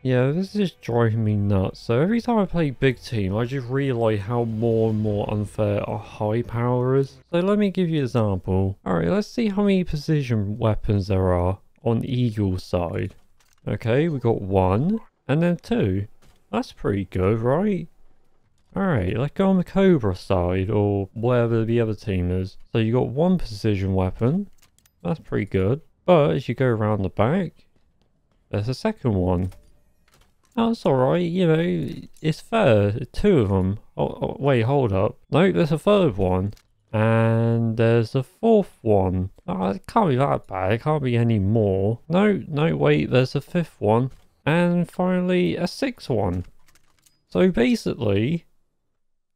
Yeah, this is driving me nuts. So every time I play big team, I just realise how more and more unfair a Highpower is. So let me give you an example. Alright, let's see how many precision weapons there are on Eagle's side. Okay, we got one, and then two. That's pretty good, right? Alright, let's go on the Cobra side, or wherever the other team is. So you got one precision weapon. That's pretty good. But as you go around the back, there's a second one. That's alright, you know, it's fair. Two of them. Oh, oh, wait, hold up. No, there's a third one. And there's a fourth one. Oh, it can't be that bad. It can't be any more. No, no, wait, there's a fifth one. And finally, a sixth one. So basically,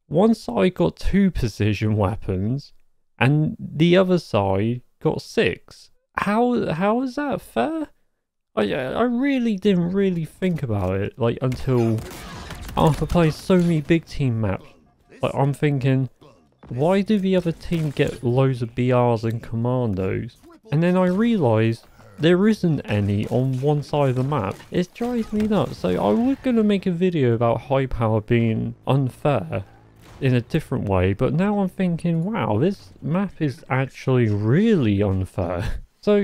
one side got two precision weapons, and the other side got six. How how is that fair? I, I really didn't really think about it, like, until after playing so many big team maps. Like, I'm thinking, why do the other team get loads of BRs and commandos? And then I realised there isn't any on one side of the map. It drives me nuts. So I was going to make a video about Highpower being unfair in a different way, but now I'm thinking, wow, this map is actually really unfair. So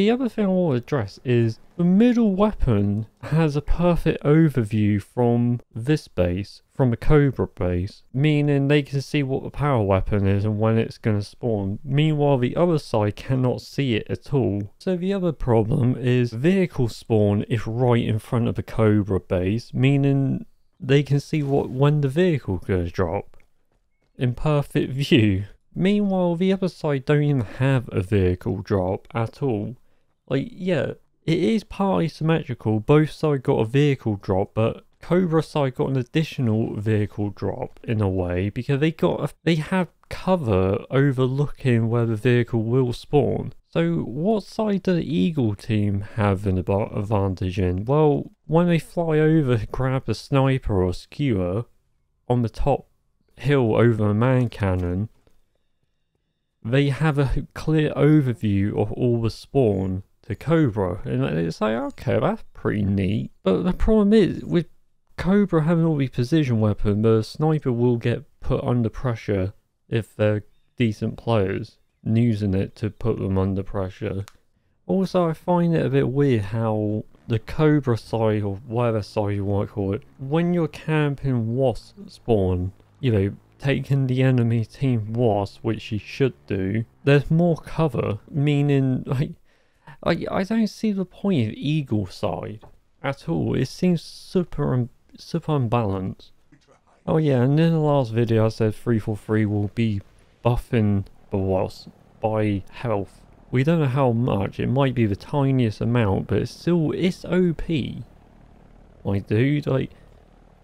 the other thing I want to address is the middle weapon has a perfect overview from this base, from a Cobra base, meaning they can see what the power weapon is and when it's going to spawn. Meanwhile, the other side cannot see it at all. So the other problem is vehicle spawn is right in front of the Cobra base, meaning they can see what when the vehicle going to drop in perfect view. Meanwhile, the other side don't even have a vehicle drop at all. Like, yeah, it is partly symmetrical. Both sides got a vehicle drop, but Cobra side got an additional vehicle drop in a way because they got a, they have cover overlooking where the vehicle will spawn. So what side does the Eagle team have an advantage in? Well, when they fly over grab a sniper or skewer on the top hill over a man cannon, they have a clear overview of all the spawn to Cobra. And it's like, okay, that's pretty neat. But the problem is, with Cobra having all these precision weapons, the sniper will get put under pressure if they're decent players, using it to put them under pressure. Also, I find it a bit weird how the Cobra side, or whatever side you want to call it, when you're camping Wasp spawn, you know, taking the enemy team Wasp, which you should do, there's more cover, meaning, like, I, I don't see the point of Eagle side at all. It seems super, un, super unbalanced. Oh yeah, and in the last video I said 343 will be buffing the Wasp by health. We don't know how much, it might be the tiniest amount, but it's still, it's OP. My dude, like,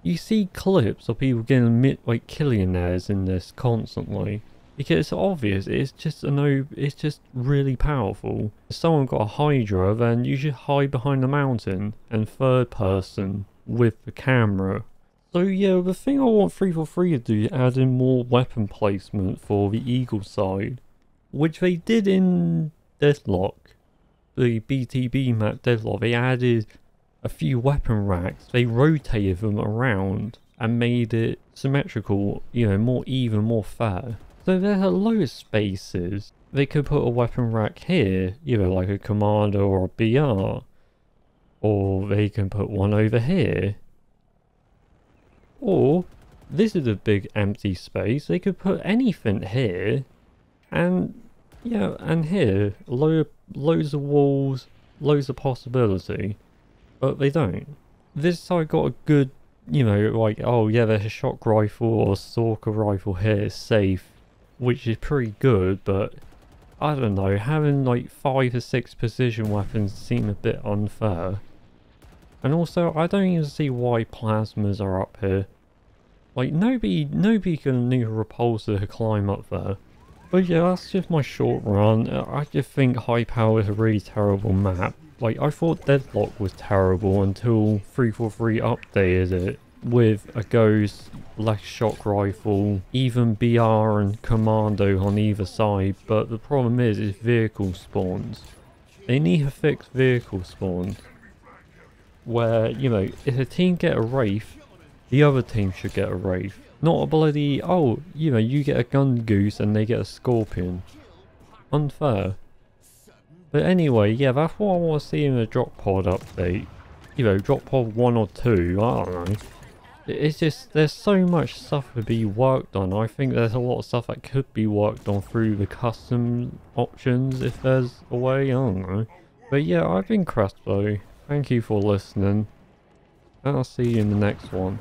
you see clips of people getting like killionaires in this constantly. Because it's obvious, it's just a no, it's just really powerful. If someone got a Hydra, then you should hide behind the mountain and third person with the camera. So yeah, the thing I want 343 to do is add in more weapon placement for the Eagle side. Which they did in Deadlock. The BTB map Deadlock, they added a few weapon racks, they rotated them around and made it symmetrical, you know, more even, more fair. So there's a lot of spaces. They could put a weapon rack here, know, like a Commando or a BR. Or they can put one over here. Or, this is a big empty space, they could put anything here. And, yeah, and here, lo loads of walls, loads of possibility but they don't. This side got a good, you know, like, oh yeah, there's a shock rifle or a stalker rifle here, safe, which is pretty good, but I don't know, having like five or six precision weapons seem a bit unfair. And also, I don't even see why plasmas are up here. Like, nobody, nobody can need a repulsor to climb up there. But yeah, that's just my short run. I just think Highpower is a really terrible map. Like, I thought Deadlock was terrible until 343 updated it with a Ghost, less shock rifle, even BR and Commando on either side, but the problem is, is vehicle spawns. They need to fix vehicle spawns. where, you know, if a team get a Wraith, the other team should get a Wraith. Not a bloody, oh, you know, you get a Gungoose and they get a Scorpion. Unfair. But anyway, yeah, that's what I want to see in the drop pod update. You know, drop pod 1 or 2, I don't know. It's just, there's so much stuff to be worked on. I think there's a lot of stuff that could be worked on through the custom options if there's a way, I don't know. But yeah, I've been Crespo. Thank you for listening. And I'll see you in the next one.